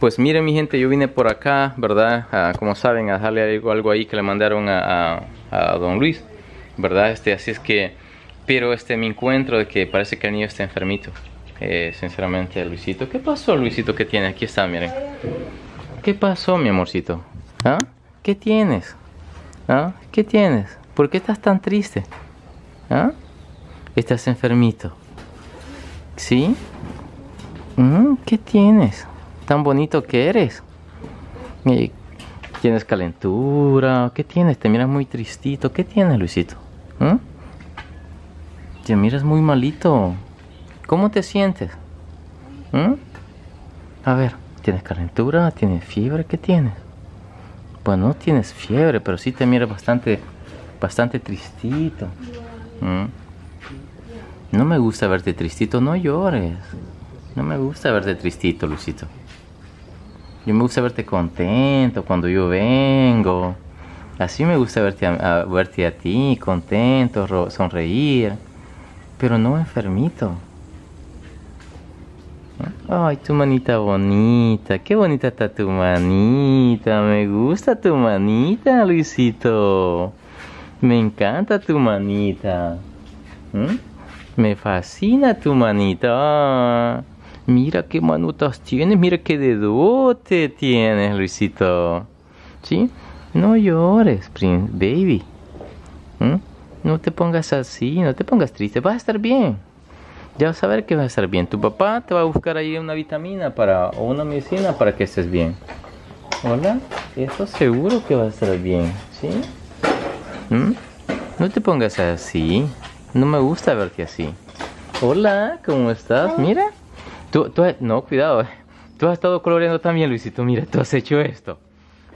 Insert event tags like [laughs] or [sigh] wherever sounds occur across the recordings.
Pues miren mi gente, yo vine por acá, ¿verdad? Como saben, a dejarle algo, algo ahí que le mandaron a, a- a don Luis, ¿verdad? Este, así es que, pero este, me encuentro de que parece que el niño está enfermito. Eh, sinceramente, Luisito. ¿Qué pasó, Luisito? ¿Qué tiene? Aquí está, miren. ¿Qué pasó, mi amorcito? ¿Ah? ¿Qué tienes? ¿Ah? ¿Qué tienes? ¿Por qué estás tan triste? ¿Ah? Estás enfermito. ¿Sí? ¿Qué tienes? Tan bonito que eres. ¿Tienes calentura? ¿Qué tienes? Te miras muy tristito. ¿Qué tienes, Luisito? ¿Mm? Te miras muy malito. ¿Cómo te sientes? ¿Mm? A ver, ¿tienes calentura? ¿Tienes fiebre? ¿Qué tienes? Pues no tienes fiebre, pero sí te miras bastante, bastante tristito. ¿Mm? No me gusta verte tristito, no llores. No me gusta verte tristito, Luisito. Yo me gusta verte contento cuando yo vengo. Así me gusta verte a, verte a ti, contento, sonreír. Pero no enfermito. Ay, tu manita bonita. Qué bonita está tu manita. Me gusta tu manita, Luisito. Me encanta tu manita. ¿Mm? Me fascina tu manita. Mira qué manutas tienes, mira qué dedote tienes, Luisito. ¿Sí? No llores, prin- baby. ¿Mm? No te pongas así, no te pongas triste, vas a estar bien. Ya vas a ver que vas a estar bien. Tu papá te va a buscar ahí una vitamina para, o una medicina para que estés bien. Hola, eso seguro que vas a estar bien, ¿sí? ¿Mm? No te pongas así. No me gusta verte así. Hola, ¿cómo estás? Mira. No, cuidado. eh. Tú has estado coloreando también, Luisito. Mira, tú has hecho esto.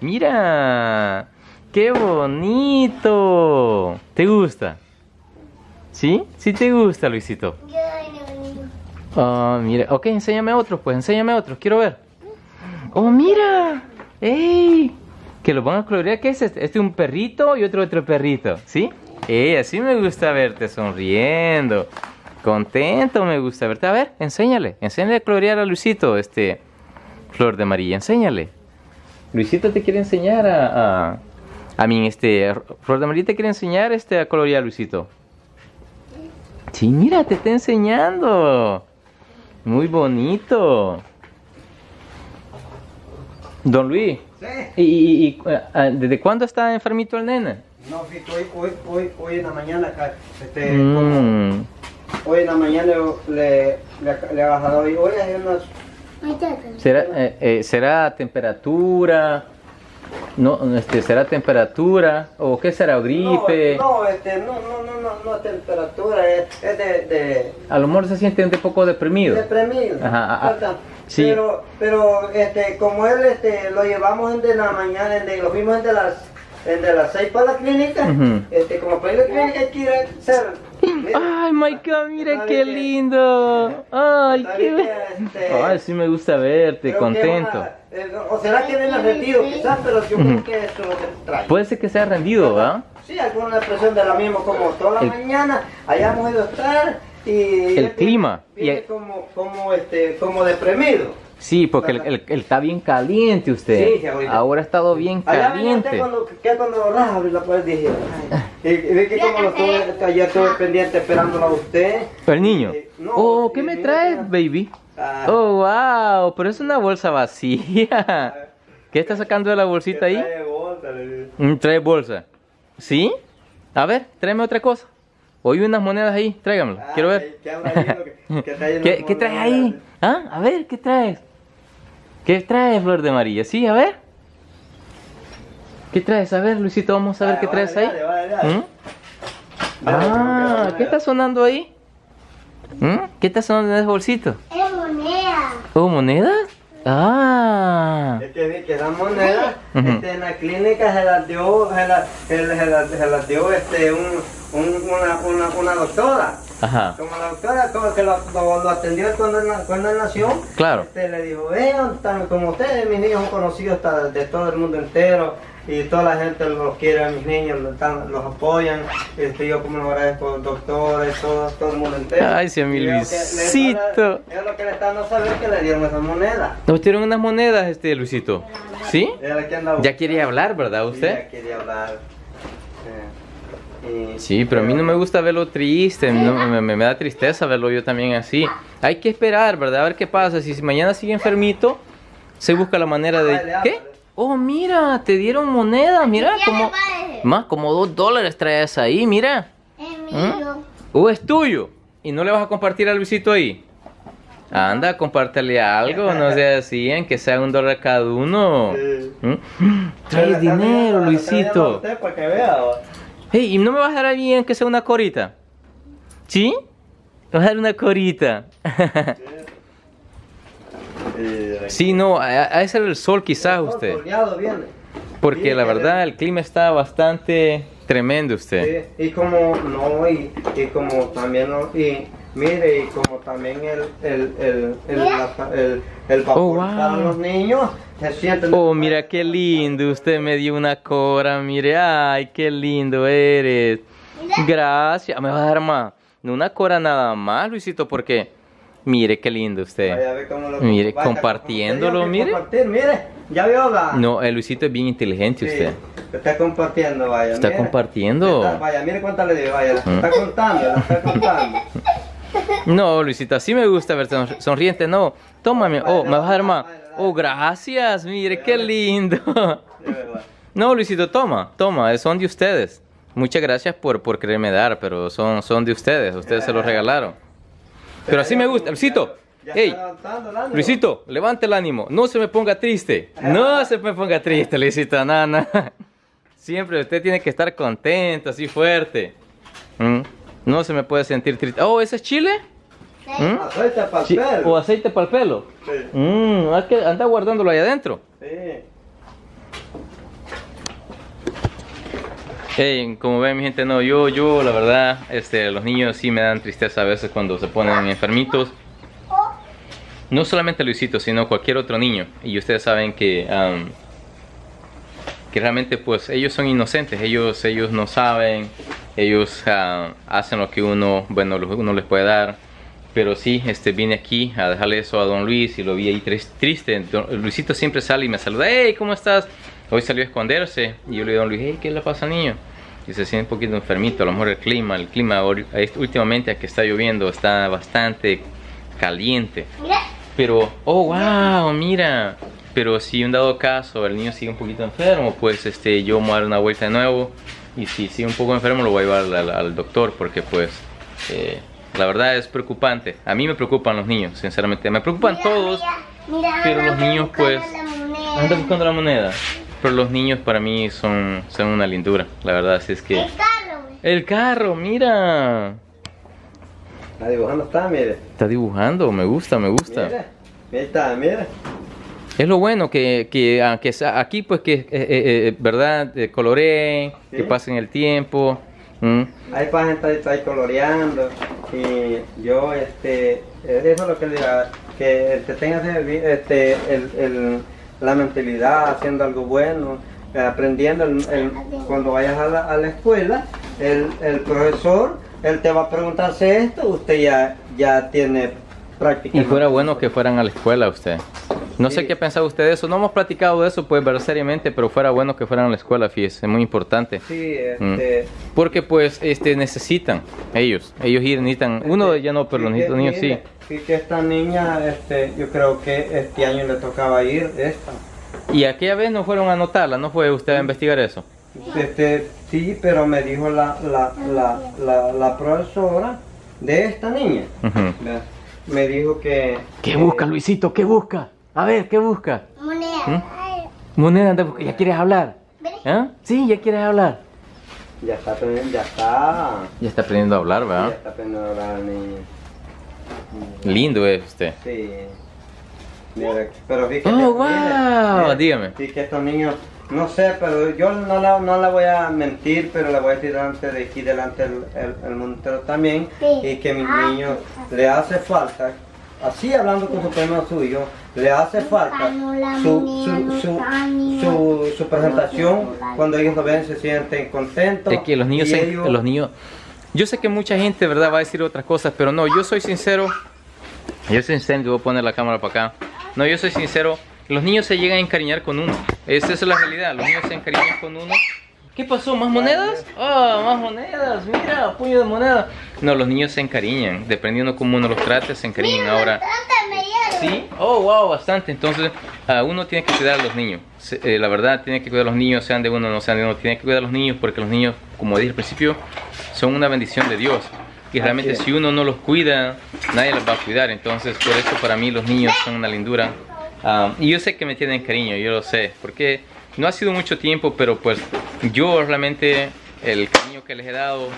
Mira. ¡Qué bonito! ¿Te gusta? ¿Sí? ¿Sí te gusta, Luisito? Ah, mira. Ok, enséñame otros, pues. Enséñame otros. Quiero ver. ¡Oh, mira! ¡Ey! Que lo van a colorear. ¿Qué es este? Este es un perrito y otro otro perrito. ¿Sí? ¡Ey! Así me gusta verte sonriendo. Contento me gusta verte. A ver, enséñale. Enséñale a colorear a Luisito, este... Flor de María. Enséñale. Luisito te quiere enseñar a... a... A mí, este... Flor de María te quiere enseñar, este, a colorear, Luisito. Sí, mira, te está enseñando. Muy bonito. Don Luis, Sí. ¿y, y- y, ah, desde cuándo está enfermito el nene? No, fíjate, hoy, hoy, hoy, hoy en la mañana, acá, este, Mm, hoy en la mañana le, le, le ha bajado hoy, hoy hay unas, ¿Será, eh, eh, ¿Será temperatura? No, este, ¿Será temperatura? ¿O qué será? ¿O gripe? No, no, este, no, no, no, no, no temperatura, es, es de, de, A lo mejor se siente un poco deprimido. deprimido, Ajá, ah, ¿verdad? sí. Pero, pero, este, como él, este, lo llevamos en de la mañana, en de, lo fuimos en de las, de las seis para la clínica, este, como para ir a la clínica hay que ir a hacer, Ay, my God, mira ¿Sabe qué lindo. Ay, ¿Sabe qué Este, Ay, sí me gusta verte, contento. o será que viene rendido quizás, pero yo creo que eso trae. Puede ser que sea rendido, ¿verdad? Sí, alguna expresión de la misma, como toda la El- mañana hayamos ido a estar y... El clima. Viene Y- como, como, este, como deprimido. Sí, porque el, el- el está bien caliente usted. Sí. Ahora ha estado bien Allá caliente. cuando, que cuando ah, abrí la puerta dije, ay, vi que como lo estuve, ayer estuve pendiente esperándola a usted. El niño. Eh, no, oh, sí, ¿qué me traes, sí. baby? Ah. Oh, wow, pero es una bolsa vacía. ¿Qué está sacando de la bolsita ahí? Trae bolsa, le digo. Mm, Trae bolsa. ¿Sí? A ver, tráeme otra cosa. Oí unas monedas ahí, tráigamelo. Ah, Quiero ver. ¿Qué, [laughs] qué traes ahí? ¿Ah? A ver, ¿qué traes? ¿Qué traes, Flor de María? Sí, a ver. ¿Qué traes? A ver, Luisito, vamos a ver qué traes ahí. ¿Mm? Dale, Ah, dale, ¿qué está sonando ahí? ¿Mm? ¿Qué está sonando en ese bolsito? Es moneda. ¿Oh, monedas? Ah. Es que vi que las monedas este, en la clínica se las dio, se las, se las- se las- se las dio este, un, un- una, una, una doctora. Ajá. Como la doctora como que lo, lo- lo atendió cuando él, cuando él nació, Claro. este, le dijo, vean, tan como ustedes, mis niños son conocidos hasta de todo el mundo entero, y toda la gente los quiere a mis niños, los, los apoyan. Este, yo como lo agradezco, doctores, todo, todo el mundo entero. Ay, sí, a mi Luisito. Es lo que le están no saber que le dieron esa moneda. ¿Nos dieron unas monedas, este Luisito? ¿Sí? Andaba- Ya quería hablar, ¿verdad Sí, usted? ya quería hablar. Eh, Sí, pero a mí no me gusta verlo triste, no, me, me- me da tristeza verlo yo también así. Hay que esperar, ¿verdad? A ver qué pasa. Si mañana sigue enfermito, se busca la manera de... ¿Qué? Oh, mira, te dieron monedas, mira, como... Más, como dos dólares traes ahí, mira. Es ¿Mm? mío. ¿O es tuyo? ¿Y no le vas a compartir a Luisito ahí? Anda, compártele algo, no [laughs] sea así, en que sea un dólar cada uno. Sí. ¿Mm? Le Trae está dinero, Luisito. usted Para que vea. Hey, ¿y no me vas a dar bien que sea una corita? ¿Sí? ¿Me vas a dar una corita? [laughs] sí, no, a, a ese era el sol quizás usted. Porque la verdad el clima está bastante tremendo usted. Sí, y como no y, y como también no, y mire y como también el el el el, el, el vapor Oh, wow. para los niños se sienten Oh, mira qué lindo, usted me dio una cora, mire, ay, qué lindo eres. Gracias, me va a dar más. No una cora nada más, Luisito, porque mire qué lindo usted. Vaya lo- Mire, vaya, compartiéndolo, mire. compartir, mire ya vio la No, el Luisito es bien inteligente Sí, usted. está compartiendo vaya Está mire. compartiendo. Está- vaya mire cuánto le dio vaya la ¿Mm? está contando la está contando [laughs] No, Luisito, así me gusta ver son- sonriente, no. Tómame, oh, me vas a dar más. Oh, gracias, mire, qué lindo. No, Luisito, toma, toma, son de ustedes. Muchas gracias por, por quererme dar, pero son, son de ustedes, ustedes se los regalaron. Pero así me gusta, Luisito. Ánimo. Luisito, levante el ánimo, no se me ponga triste, no se me ponga triste, Luisito, no. [laughs] Siempre usted tiene que estar contento, así fuerte. ¿Mm? No se me puede sentir triste. Oh, ¿ese es chile? ¿Mm? aceite para el Sí, pelo. ¿O aceite para el pelo? Sí. Mm, que anda guardándolo ahí adentro. Sí. Hey, como ven mi gente, no, yo, yo, la verdad, este, los niños sí me dan tristeza a veces cuando se ponen enfermitos. No solamente Luisito, sino cualquier otro niño. Y ustedes saben que, que realmente pues ellos son inocentes, ellos, ellos no saben, ellos ah, hacen lo que uno, bueno, lo- uno les puede dar. Pero sí, este, vine aquí a dejarle eso a don Luis y lo vi ahí tris- triste. Don- Luisito siempre sale y me saluda, hey, ¿cómo estás? Hoy salió a esconderse y yo le digo a don Luis, hey, ¿qué le pasa al niño? Y se siente un poquito enfermito, a lo mejor el clima, el clima últimamente que está lloviendo está bastante caliente. Pero, oh, wow, mira. Pero si un dado caso el niño sigue un poquito enfermo, pues este, yo me voy a dar una vuelta de nuevo. Y si sigue un poco enfermo, lo voy a llevar al, al doctor porque pues eh, la verdad es preocupante. A mí me preocupan los niños, sinceramente. Me preocupan Mira, todos, Mira, mira, pero los niños pues... la moneda. Anda buscando la moneda. Pero los niños para mí son, son una lindura, la verdad. Así es que... El carro. El carro, mira. Está dibujando está, mire. Está dibujando, me gusta, me gusta. Mire. Ahí está, mire. Es lo bueno que, que aunque sea aquí, pues que, eh, eh, eh, ¿verdad? Eh, coloreen, Sí. que pasen el tiempo. Hay pa' gente está ahí coloreando. Y yo, este, eso es lo que le que te tengas el- este, el, el- la mentalidad haciendo algo bueno, aprendiendo. el- el- cuando vayas a la, a la escuela, el, el profesor, él te va a preguntarse esto, usted ya, ya tiene práctica. Y fuera bueno que fueran a la escuela usted. No sé qué piensa usted de eso. No hemos platicado de eso, pues, ver seriamente, pero fuera bueno que fueran a la escuela, fíjese, es muy importante. Sí, este... Porque, pues, este, necesitan ellos. Ellos ir, necesitan. Uno ya no, pero los niños, niños sí. sí que esta niña, este, yo creo que este año le tocaba ir, esta. Y aquella vez no fueron a anotarla, ¿no fue usted a investigar eso? Este, sí, pero me dijo la, la, la, la, la profesora de esta niña. Me dijo que... ¿Qué que- busca, Luisito? ¿Qué busca? A ver, ¿qué busca? Moneda. ¿Mm? Moneda, anda busca- ¿ya quieres hablar? ¿Ah? Sí, ya quieres hablar. Ya está aprendiendo, ya está. Ya está aprendiendo a hablar, Ya ¿verdad? está aprendiendo a hablar, niña. Lindo es usted. Sí. Mira, pero vi que... Oh, wow, mire, dígame. Sí, que estos niños... No sé, pero yo no la, no la voy a mentir, pero la voy a decir delante de aquí, delante del el, el mundo entero también, Sí. y que a mis Ah, niños le hace falta así hablando con su primo suyo, le hace falta su, su, su, su, su presentación cuando ellos lo ven, se sienten contentos. Es que los niños, se- ellos- los niños, yo sé que mucha gente, verdad, va a decir otras cosas, pero no, yo soy sincero. Yo soy sincero, voy a poner la cámara para acá. No, yo soy sincero. Los niños se llegan a encariñar con uno. Esa es la realidad. Los niños se encariñan con uno. ¿Qué pasó? ¿Más monedas? Ah, más monedas. Mira, puño de moneda. No, los niños se encariñan. Dependiendo cómo uno los trate, se encariñan. Ahora, Sí, oh wow, bastante. Entonces, ah, uno tiene que cuidar a los niños. Se- eh, la verdad, tiene que cuidar a los niños, sean de uno o no sean de uno. Tiene que cuidar a los niños porque los niños, como dije al principio, son una bendición de Dios. Y realmente, si uno no los cuida, nadie los va a cuidar. Entonces, por eso, para mí, los niños son una lindura. Ah, y yo sé que me tienen cariño, yo lo sé. Porque no ha sido mucho tiempo, pero pues yo realmente, el cariño que les he dado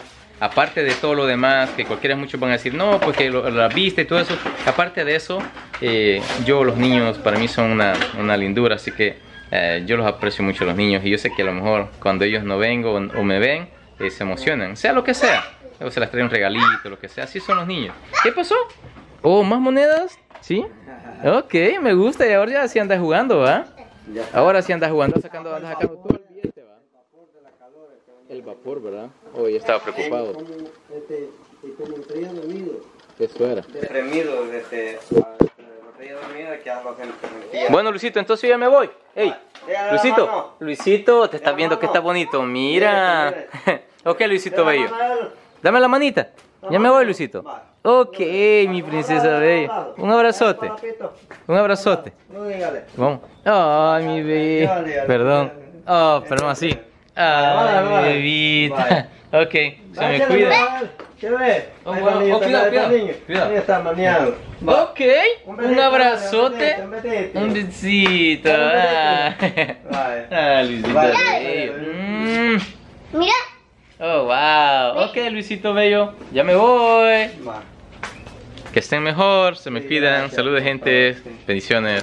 aparte de todo lo demás, que cualquiera muchos van a decir, no, porque lo- la vista y todo eso, aparte de eso, eh, yo los niños para mí son una, una lindura, así que eh, yo los aprecio mucho los niños y yo sé que a lo mejor cuando ellos no ven o, me ven, eh, se emocionan, sea lo que sea, o se les trae un regalito, lo que sea, así son los niños. ¿Qué pasó? Oh, ¿más monedas? ¿Sí? Ok, me gusta y ahora ya sí andas jugando, ¿va? Ya. Ahora sí andas jugando, sacando, andas sacando todo el billete, ¿va? El vapor, ¿verdad? Oh, yo estaba preocupado. Este. Eso era. Deprimido, desde. Bueno, Luisito, entonces yo ya me voy. Ey, Déjale la Luisito. Luisito, te estás viendo que está bonito. Mira. [laughs] ok, Luisito Bello. Dame la manita. Ya me voy, Luisito. Ok, mi princesa bella. Un abrazote. Un abrazote. Vamos. Ay, mi bebé. Perdón. Oh, perdón, así. Ay, mi bebita. [laughs] Ok, se me cuida. ¿Qué ves? Oh, niño, Oh, cuidado, está cuidado, cuidado. Va. Ok, Un abrazote. un besito. Ah. [laughs] Ah, Luisito. Bello. Mm. Mira, Oh, wow. Ok, Luisito Bello. Ya me voy. Que estén mejor, se me cuidan. Saludos, gente. Bendiciones.